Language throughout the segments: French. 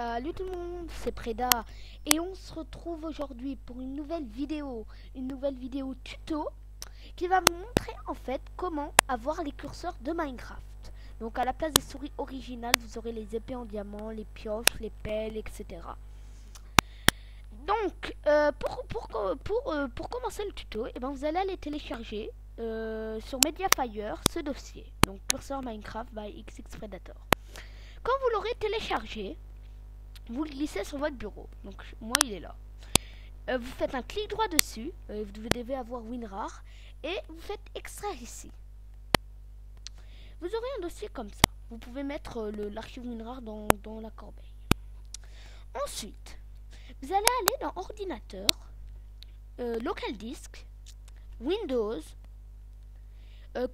Salut tout le monde, c'est Preda et on se retrouve aujourd'hui pour une nouvelle vidéo, une nouvelle vidéo tuto qui va vous montrer en fait comment avoir les curseurs de Minecraft. Donc à la place des souris originales, vous aurez les épées en diamant, les pioches, les pelles, etc. Donc euh, euh, pour, commencer le tuto, eh ben, vous allez aller télécharger euh, sur Mediafire ce dossier, donc curseur Minecraft by XX Predator. Quand vous l'aurez téléchargé, vous le glissez sur votre bureau. Donc moi il est là. Euh, vous faites un clic droit dessus, euh, vous devez avoir WinRAR, et vous faites extraire ici. Vous aurez un dossier comme ça. Vous pouvez mettre euh, l'archive WinRAR dans, la corbeille. Ensuite, vous allez aller dans Ordinateur, Local Disk, Windows,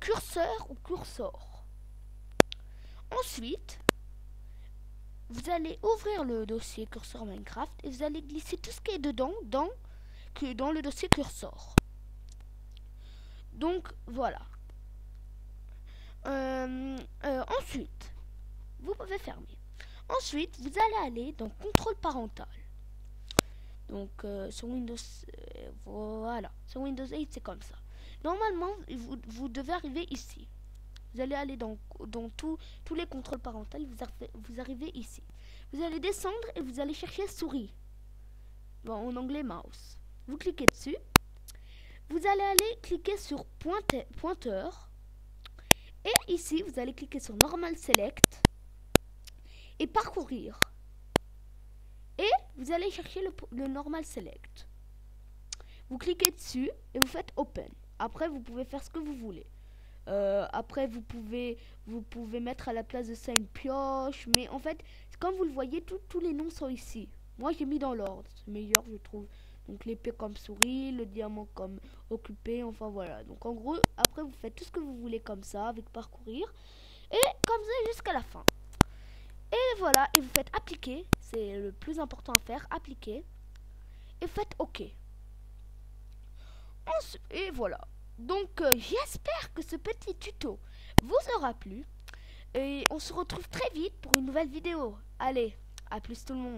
Curseur ou Cursor. Ensuite, vous allez ouvrir le dossier curseur Minecraft et vous allez glisser tout ce qui est dedans dans, dans le dossier curseur. Donc voilà. Euh, euh, ensuite, vous pouvez fermer. Ensuite, vous allez aller dans contrôle parental. Donc euh, sur Windows, voilà, sur Windows 8 c'est comme ça. Normalement, vous devez arriver ici. Vous allez aller dans, tous les contrôles parentaux, vous, vous arrivez ici. Vous allez descendre et vous allez chercher souris. En anglais mouse. Vous cliquez dessus. Vous allez aller cliquer sur pointeur. Et ici, vous allez cliquer sur Normal Select. Et parcourir. Et vous allez chercher le Normal Select. Vous cliquez dessus et vous faites Open. Après, vous pouvez faire ce que vous voulez. Euh, après, vous pouvez, vous pouvez mettre à la place de ça une pioche. Mais en fait, comme vous le voyez, tous les noms sont ici. Moi, j'ai mis dans l'ordre. C'est meilleur, je trouve. Donc, l'épée comme souris, le diamant comme occupé. Enfin, voilà. Donc, en gros, après, vous faites tout ce que vous voulez comme ça, avec parcourir. Et comme ça, jusqu'à la fin. Et voilà. Et vous faites appliquer. C'est le plus important à faire. Appliquer. Et faites OK. Et voilà. Donc euh, j'espère que ce petit tuto vous aura plu. Et on se retrouve très vite pour une nouvelle vidéo. Allez, à plus tout le monde.